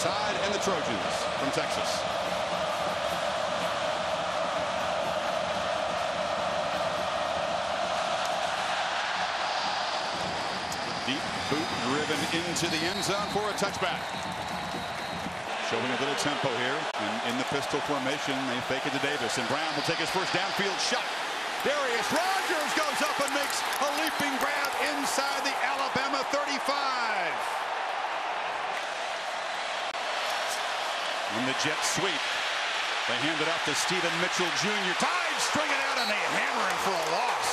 Tide and the Trojans from Texas. Deep boot driven into the end zone for a touchback. Showing a little tempo here and in the pistol formation. They fake it to Davis and Browne will take his first downfield shot. Darreus Rogers goes up and makes a leaping grab inside the Alabama 35. In the jet sweep, they hand it off to Stephen Mitchell Jr. Tide string it out and they hammer him for a loss.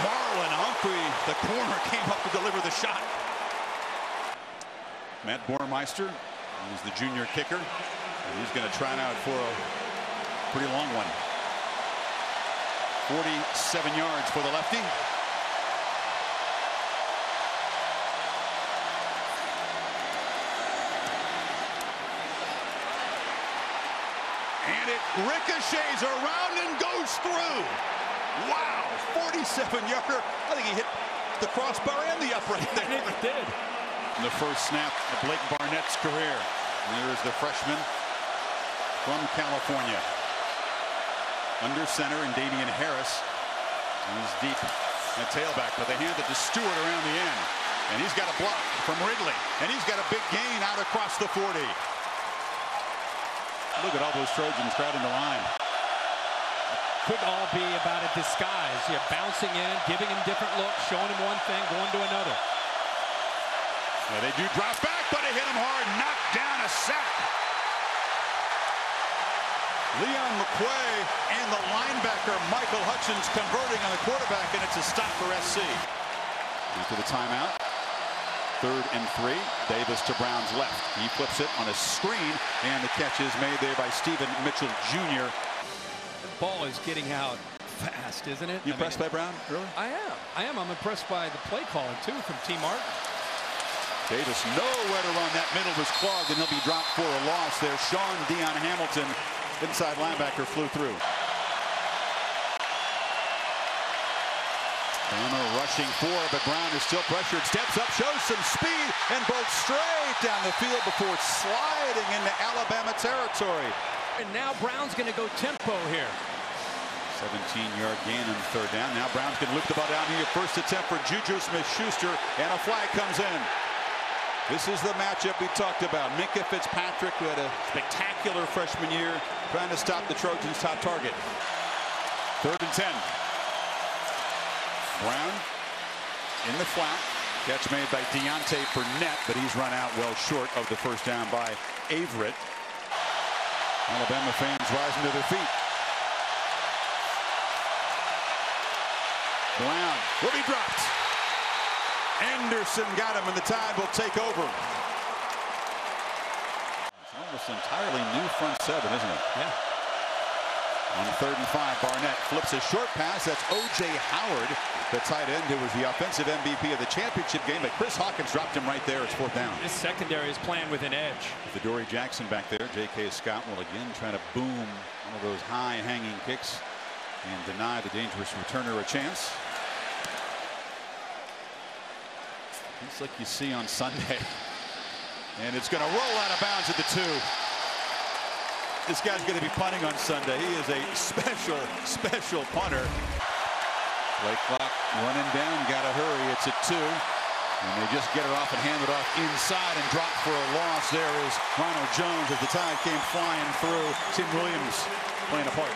Marlon Humphrey, the corner, came up to deliver the shot. Matt Boermeester, he's the junior kicker. And he's going to try it out for a pretty long one. 47 yards for the lefty. And it ricochets around and goes through. Wow, 47-yarder. I think he hit the crossbar and the upright there. It did. In the first snap of Blake Barnett's career. And there's the freshman from California. Under center and Damien Harris. He's deep at tailback, but they hand it to Stewart around the end. And he's got a block from Ridley. And he's got a big gain out across the 40. Look at all those Trojans crowding the line. Could all be about a disguise. You're bouncing in, giving him different looks, showing him one thing, going to another. Yeah, they do drop back, but it hit him hard. Knocked down a sack. Leon McQuay and the linebacker Michael Hutchings converting on the quarterback, and it's a stop for SC. After the timeout, third and three. Davis to Browne's left. He flips it on a screen, and the catch is made there by Stephen Mitchell Jr. The ball is getting out fast, isn't it? You I impressed mean, by Browne, really? I am. I am. I'm impressed by the play calling, too, from Tee Martin. Davis nowhere to run. That middle was clogged, and he'll be dropped for a loss there. Shaun Dion Hamilton, inside linebacker, flew through. Rushing four, but Browne is still pressured. Steps up, shows some speed, and bolts straight down the field before sliding into Alabama territory. And now Browne's going to go tempo here. 17-yard gain on third down. Now Browne's going to loop the ball down here. First attempt for Juju Smith-Schuster, and a flag comes in. This is the matchup we talked about. Minkah Fitzpatrick, who had a spectacular freshman year, trying to stop the Trojans' top target. Third and 10. Browne in the flat. Catch made by Deontay Burnett, but he's run out well short of the first down by Averett. Alabama fans rising to their feet. Browne will be dropped. Anderson got him, and the Tide will take over. It's almost entirely new front seven, isn't it? Yeah. On third and five, Barnett flips a short pass. That's O.J. Howard, the tight end who was the offensive MVP of the championship game. But Chris Hawkins dropped him right there. It's fourth down. This secondary is playing with an edge. With Adoree Jackson back there, J.K. Scott will again try to boom one of those high hanging kicks and deny the dangerous returner a chance. Just like you see on Sunday. And it's going to roll out of bounds at the two. This guy's going to be punting on Sunday. He is a special, special punter. Play clock running down. Got to hurry. It's at two. And they just get it off and hand it off inside and drop for a loss. There is Ronald Jones as the Tide came flying through. Tim Williams playing a part.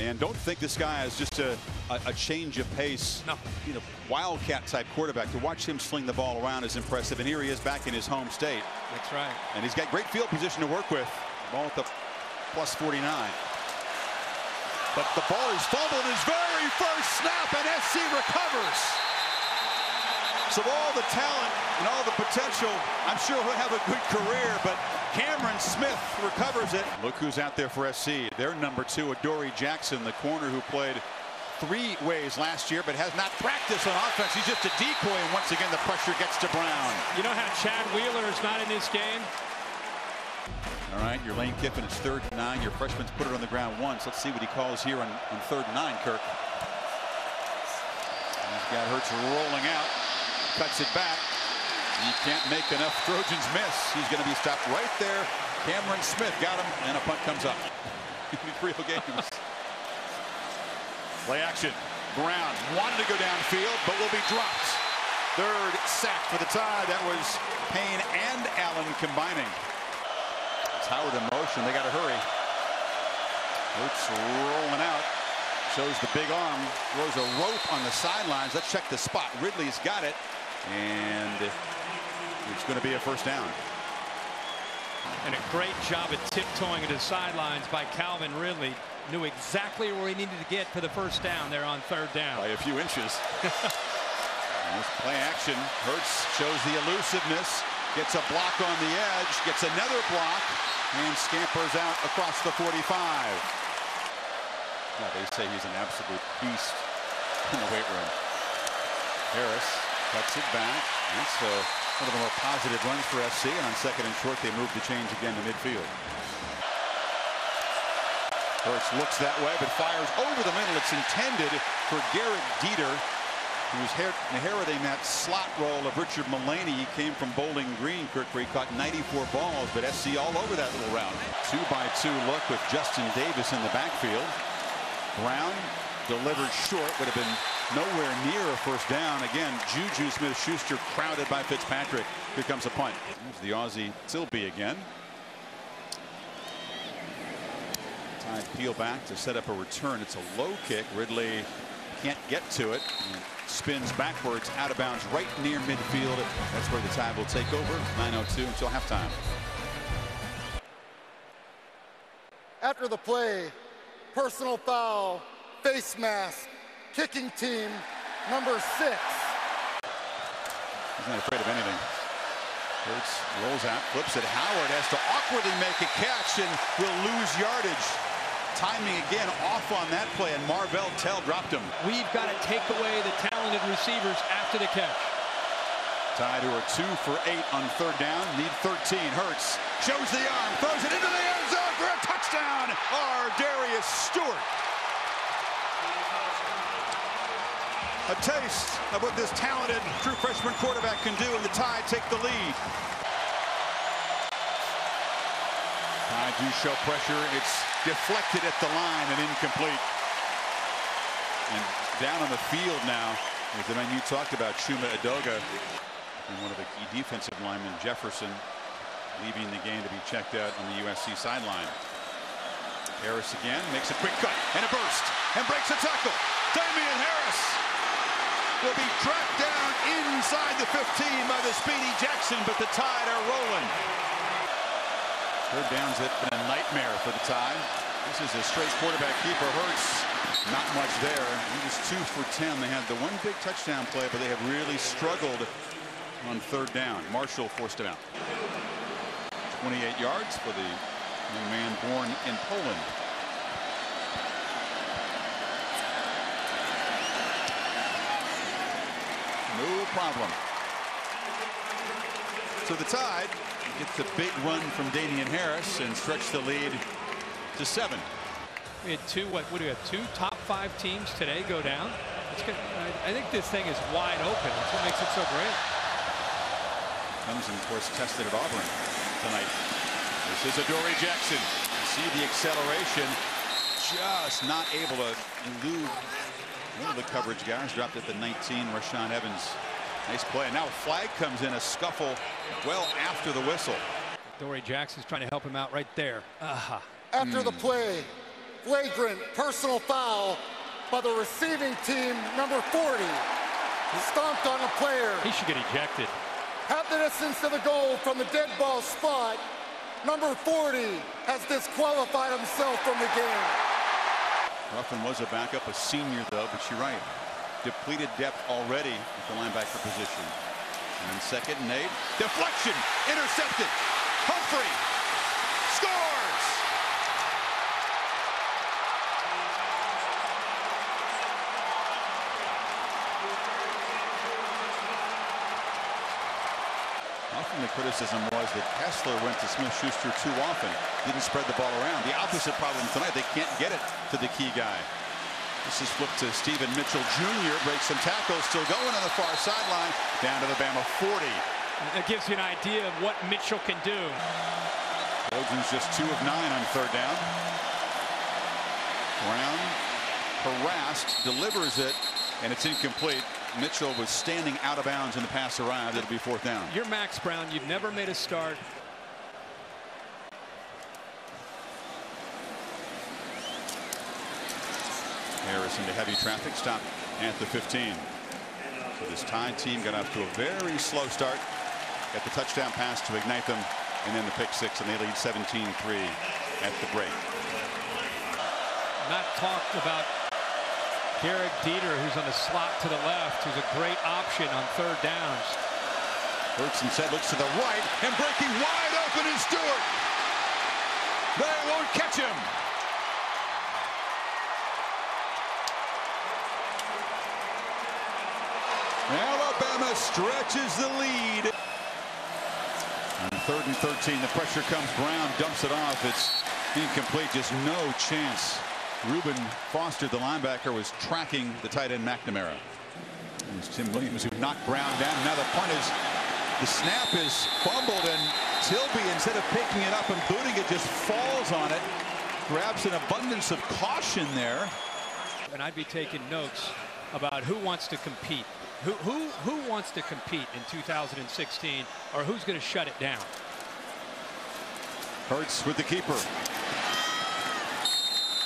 And don't think this guy is just a, a, a change of pace. No. You know, wildcat type quarterback. To watch him sling the ball around is impressive. And here he is back in his home state. That's right. And he's got great field position to work with. Ball at the plus 49. But the ball is fumbled his very first snap, and SC recovers. So all the talent and all the potential, I'm sure he'll have a good career, but Cameron Smith recovers it. Look who's out there for SC. Their number two, Adoree Jackson, the corner who played three ways last year, but has not practiced on offense. He's just a decoy, and once again, the pressure gets to Browne. You know how Chad Wheeler is not in this game? All right, your Lane Kiffin, it's third and nine. Your freshman's put it on the ground once. Let's see what he calls here on, on third and nine, Kirk. He's got Hurts rolling out. Cuts it back. He can't make enough Trojans miss. He's going to be stopped right there. Cameron Smith got him, and a punt comes up. Real games. Play action. Browne wanted to go downfield, but will be dropped. Third sack for the tie. That was Payne and Allen combining. Howard in motion. They got to hurry. Hurts rolling out. Shows the big arm. Throws a rope on the sidelines. Let's check the spot. Ridley's got it. And it's going to be a first down. And a great job of tiptoeing to the sidelines by Calvin Ridley. Knew exactly where he needed to get for the first down there on third down. By a few inches. play action. Hurts shows the elusiveness. Gets a block on the edge. Gets another block. And scampers out across the 45. Yeah, they say he's an absolute beast in the weight room. Harris cuts it back. That's uh, one of the more positive runs for SC. And on second and short, they move the change again to midfield. Hurts looks that way, but fires over the middle. It's intended for Gehrig Dieter, who's inheriting that slot role of Richard Mullaney. He came from Bowling Green, Kirk, where he caught 94 balls, but SC all over that little round. Two by two look with Justin Davis in the backfield. Browne delivered short, would have been nowhere near a first down. Again, Juju Smith-Schuster crowded by Fitzpatrick. Here comes a punt. There's the Aussie Tilbey again. Tide peel back to set up a return. It's a low kick. Ridley can't get to it. spins backwards out of bounds right near midfield. That's where the Tide will take over. 9.02 until halftime. After the play, personal foul, face mask, kicking team, number six. He's not afraid of anything. Hurts rolls out, flips it. Howard has to awkwardly make a catch and will lose yardage. Timing again off on that play, and Marvell Tell dropped him. We've got to take away the talented receivers after the catch. Tide who are two for eight on third down, need 13. Hurts shows the arm, throws it into the end zone for a touchdown. ArDarius Stewart. A taste of what this talented true freshman quarterback can do, and the Tide take the lead. Tide do show pressure. It's deflected at the line and incomplete. And down on the field now is the man you talked about, Chuma Edoga, and one of the key defensive linemen, Jefferson, leaving the game to be checked out on the USC sideline. Harris again makes a quick cut and a burst and breaks a tackle. Damien Harris will be tracked down inside the 15 by the speedy Jackson, but the Tide are rolling. Third down's it been a nightmare for the Tide. This is a straight quarterback keeper. Hurts not much there. He was two for 10. They had the one big touchdown play, but they have really struggled on third down. Marshall forced him out. 28 yards for the man born in Poland. No problem. So the Tide gets a big run from Damien Harris and stretch the lead to seven. We had two, what, what do we have, two top five teams today go down? I think this thing is wide open. That's what makes it so great. Comes and, of course, tested at Auburn tonight. This is Adoree Jackson. You See the acceleration. Just not able to elude one of the coverage guys. Dropped at the 19, Rashaan Evans. Nice play. Now a flag comes in, a scuffle well after the whistle. Adoree Jackson's trying to help him out right there. Uh -huh. After mm. the play, flagrant personal foul by the receiving team, number 40. Stomped on a player. He should get ejected. Half the distance to the goal from the dead ball spot. Number 40 has disqualified himself from the game. Ruffin was a backup, a senior though, but you're right. Depleted depth already at the linebacker position. And second and eight. Deflection. Intercepted. Humphrey scores. Often the criticism was that Kessler went to Smith-Schuster too often. Didn't spread the ball around. The opposite problem tonight. They can't get it to the key guy. This is flipped to Stephen Mitchell Jr. Breaks some tackles. Still going on the far sideline. Down to the Bama 40. It gives you an idea of what Mitchell can do. Trojans just two of nine on third down. Browne harassed, delivers it, and it's incomplete. Mitchell was standing out of bounds and the pass arrived. It'll be fourth down. You're Max Browne. You've never made a start. Harris into heavy traffic. Stop at the 15. So this Tide team got off to a very slow start. Got the touchdown pass to ignite them, and then the pick six, and they lead 17-3 at the break. Not talked about Gehrig Dieter, who's on the slot to the left, who's a great option on third downs. Hurts instead looks to the right, and breaking wide open is Stewart. They won't catch him. Alabama stretches the lead. On third and 13, the pressure comes. Browne dumps it off. It's incomplete. Just no chance. Reuben Foster, the linebacker, was tracking the tight end McNamara. It was Tim Williams who knocked Browne down. Now the punt is, the snap is fumbled, and Tilbey, instead of picking it up and booting it, just falls on it. Grabs an abundance of caution there. And I'd be taking notes about who wants to compete. Who, who, who wants to compete in 2016 or who's going to shut it down? Hurts with the keeper.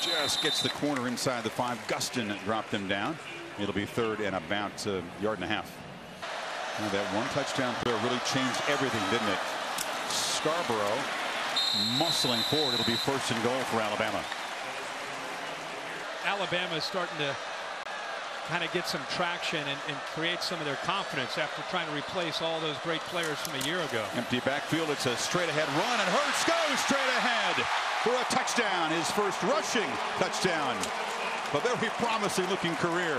Just gets the corner inside the five. Gustin dropped him down. It'll be third and about a yard and a half. Now that one touchdown throw really changed everything, didn't it? Scarborough muscling forward. It'll be first and goal for Alabama. Alabama is starting to kind of get some traction and, and, create some of their confidence after trying to replace all those great players from a year ago. Empty backfield. It's a straight ahead run and Hurts goes straight ahead for a touchdown. His first rushing touchdown. A very promising looking career.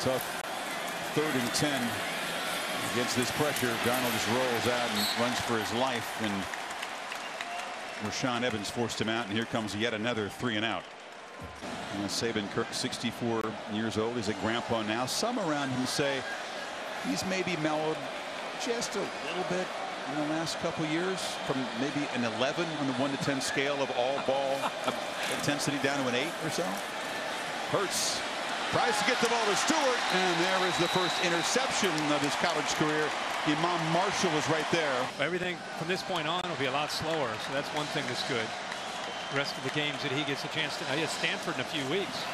Tough third and 10 against this pressure. Darnold just rolls out and runs for his life and Rashaan Evans forced him out and here comes yet another three and out. You know, Saban Kirk, 64 years old. He's a grandpa now. Some around him say he's maybe mellowed just a little bit in the last couple years from maybe an 11 on the 1 to 10 scale of all ball intensity down to an 8 or so. Hurts tries to get the ball to Stewart and there is the first interception of his college career. Iman Marshall was right there. Everything from this point on will be a lot slower so that's one thing that's good rest of the games that he gets a chance to. He has Stanford in a few weeks.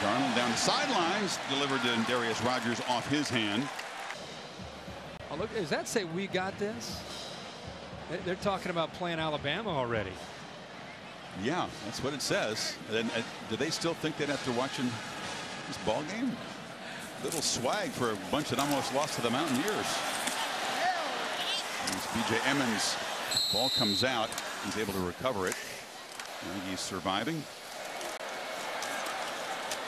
Darnold down the sidelines, delivered to Darreus Rogers off his hand. Oh, look, does that say we got this? They're talking about playing Alabama already. Yeah, that's what it says. Then uh, do they still think that after watching this ball game? Little swag for a bunch that almost lost to the Mountaineers. B.J. Emmons. Ball comes out. He's able to recover it. He's surviving.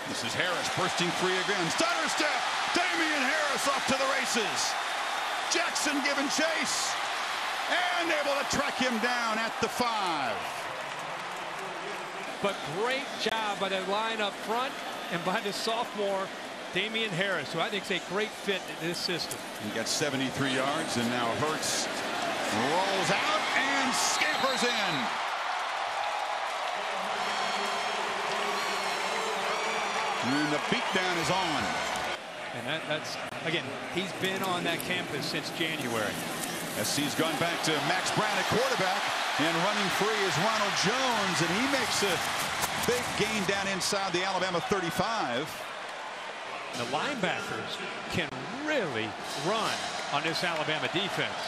This is Harris bursting free again. Stutter step. Damien Harris off to the races. Jackson giving chase. And able to track him down at the five. But great job by the line up front and by the sophomore Damien Harris, who I think is a great fit in this system. He got 73 yards and now Hurts rolls out and scampers in. And the beatdown is on. And that, that's, again, he's been on that campus since January. SC's gone back to Max Browne at quarterback. And running free is Ronald Jones. And he makes a big gain down inside the Alabama 35. The linebackers can really run on this Alabama defense.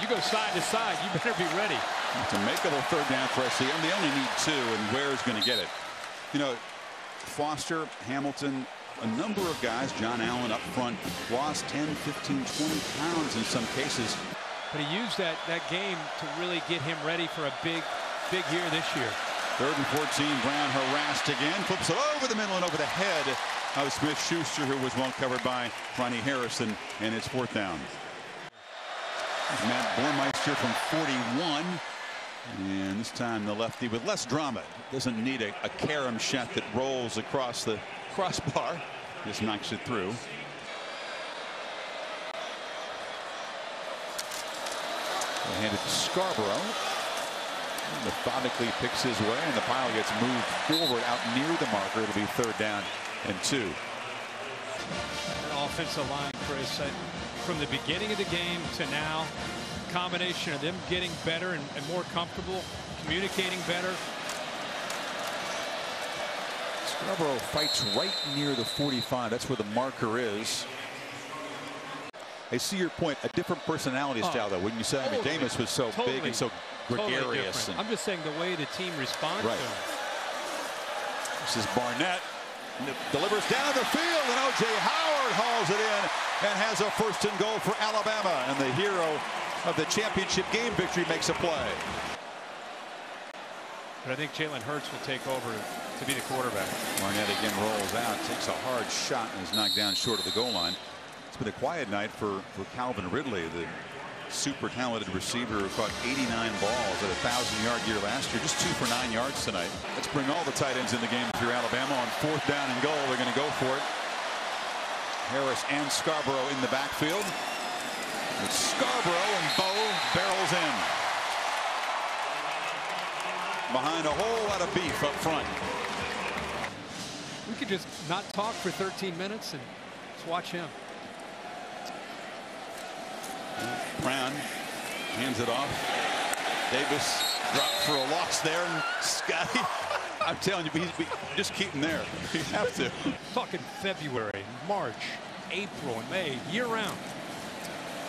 You go side to side, you better be ready. To make it a third down for SC, and they only need two, and Ware's going to get it. You know, Foster, Hamilton, a number of guys, John Allen up front, lost 10, 15, 20 pounds in some cases. But he used that, that game to really get him ready for a big, big year this year. Third and 14, Browne harassed again, flips it over the middle and over the head of Smith-Schuster, who was well covered by Ronnie Harrison, and it's fourth down. Matt Boermeester from 41. And this time the lefty with less drama doesn't need a, a carom shot that rolls across the crossbar. Just knocks it through. They handed to Scarborough. Methodically picks his way and the pile gets moved forward out near the marker. It'll be third down and two. Offensive line, Chris, from the beginning of the game to now, combination of them getting better and, and more comfortable, communicating better. Scarborough fights right near the 45. That's where the marker is. I see your point. A different personality oh. style, oh, though, wouldn't you say? Totally, I mean, oh, Jameis was so totally, big and so gregarious. Totally and I'm just saying the way the team responds right. to him. This is Barnett. Delivers down the field, and O.J. Howard hauls it in and has a first and goal for Alabama. And the hero of the championship game victory makes a play. But I think Jalen Hurts will take over to be the quarterback. Barnett again rolls out, takes a hard shot, and is knocked down short of the goal line. It's been a quiet night for, for Calvin Ridley, the super talented receiver who caught 89 balls at a thousand yard year last year. Just two for nine yards tonight. Let's bring all the tight ends in the game for Alabama on fourth down and goal. They're going to go for it. Harris and Scarborough in the backfield. It's Scarborough and Bo barrels in. Behind a whole lot of beef up front. We could just not talk for 13 minutes and just watch him. Browne hands it off. Davis dropped for a loss there. And Scotty, I'm telling you, we just keep him there. We have to. Talking February, March, April, and May, year round.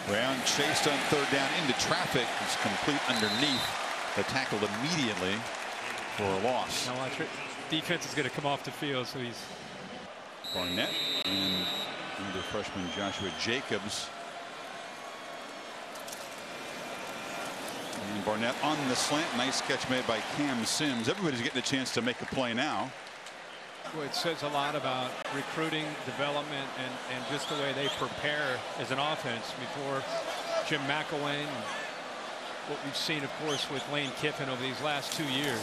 Browne chased on third down into traffic. It's complete underneath. The tackle immediately for a loss. Now watch it. Defense is going to come off the field, so he's. Barnett and the freshman Joshua Jacobs. And Barnett on the slant. Nice catch made by Cam Sims. Everybody's getting a chance to make a play now. Well, it says a lot about recruiting, development, and, and just the way they prepare as an offense before Jim McElwain. What we've seen, of course, with Lane Kiffin over these last two years.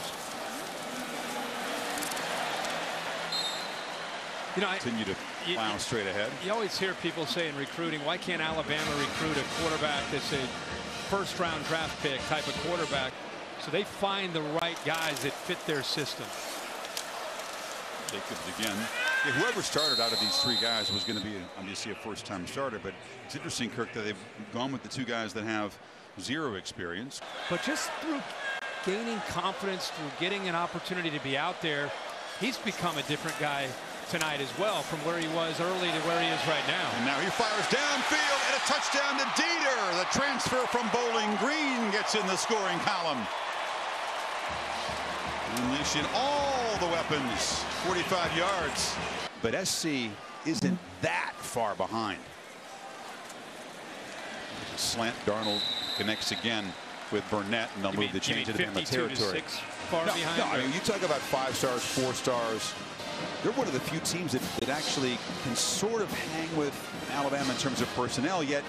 You know, continue to plow you, straight ahead. You always hear people say in recruiting, why can't Alabama recruit a quarterback that's a first round draft pick type of quarterback? So they find the right guys that fit their system. Jacobs again. Yeah, whoever started out of these three guys was going to be obviously a first time starter, but it's interesting, Kirk, that they've gone with the two guys that have zero experience. But just through gaining confidence, through getting an opportunity to be out there, he's become a different guy tonight as well from where he was early to where he is right now. And now he fires downfield and a touchdown to Dieter. The transfer from Bowling Green gets in the scoring column. Unleashing all the weapons. 45 yards. But SC isn't that far behind. Slant Darnold connects again with Burnett, and they'll you move mean, the change into the territory. far no, behind. No, I mean, you talk about five stars, four stars. They're one of the few teams that, that actually can sort of hang with Alabama in terms of personnel, yet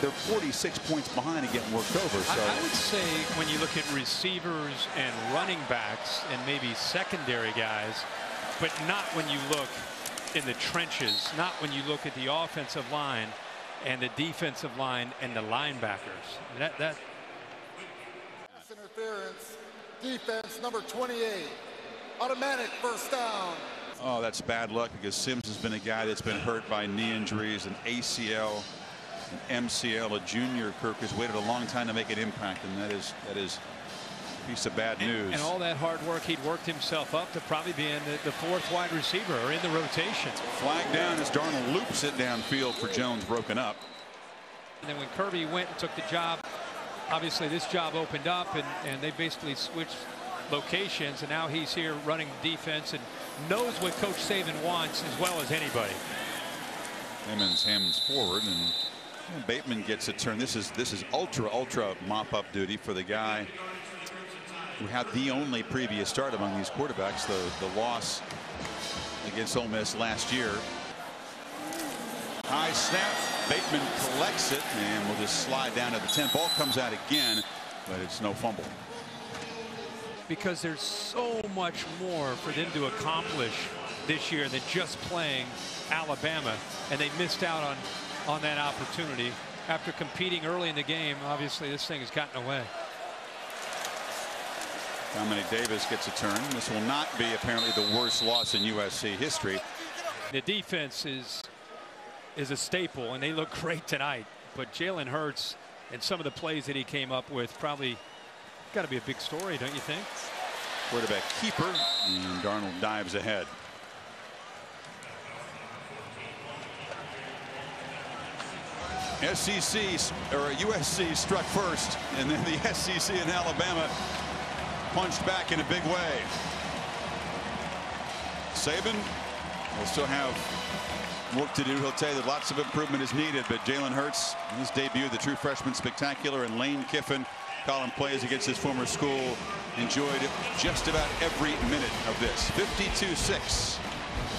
they're 46 points behind and getting worked over. So I, I, would say when you look at receivers and running backs and maybe secondary guys, but not when you look in the trenches, not when you look at the offensive line and the defensive line and the linebackers. That that interference, defense number 28, automatic first down. Oh, that's bad luck because Sims has been a guy that's been hurt by knee injuries and ACL an MCL, a junior. Kirk has waited a long time to make an impact, and that is that is a piece of bad news. And, and all that hard work, he'd worked himself up to probably being the, the fourth wide receiver or in the rotation. Flag down as Darnold loops it downfield for Jones, broken up. And then when Kirby went and took the job, obviously this job opened up, and, and they basically switched locations, and now he's here running defense and knows what Coach Saban wants as well as anybody. Emmons hands forward and Bateman gets a turn. This is this is ultra ultra mop up duty for the guy who had the only previous start among these quarterbacks. The the loss against Ole Miss last year. High snap. Bateman collects it and will just slide down to the 10. Ball comes out again, but it's no fumble. Because there's so much more for them to accomplish this year than just playing Alabama, and they missed out on on that opportunity. after competing early in the game, obviously this thing has gotten away. Dominic Davis gets a turn. This will not be apparently the worst loss in USC history. The defense is is a staple, and they look great tonight. But Jalen Hurts and some of the plays that he came up with probably got to be a big story, don't you think? Quarterback keeper, and Darnold dives ahead. SEC or USC struck first, and then the SEC in Alabama punched back in a big way. Saban will still have work to do. He'll tell you that lots of improvement is needed, but Jalen Hurts, in his debut, the true freshman spectacular, and Lane Kiffin calling plays against his former school, enjoyed just about every minute of this. 52-6,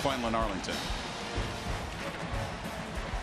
final in Arlington.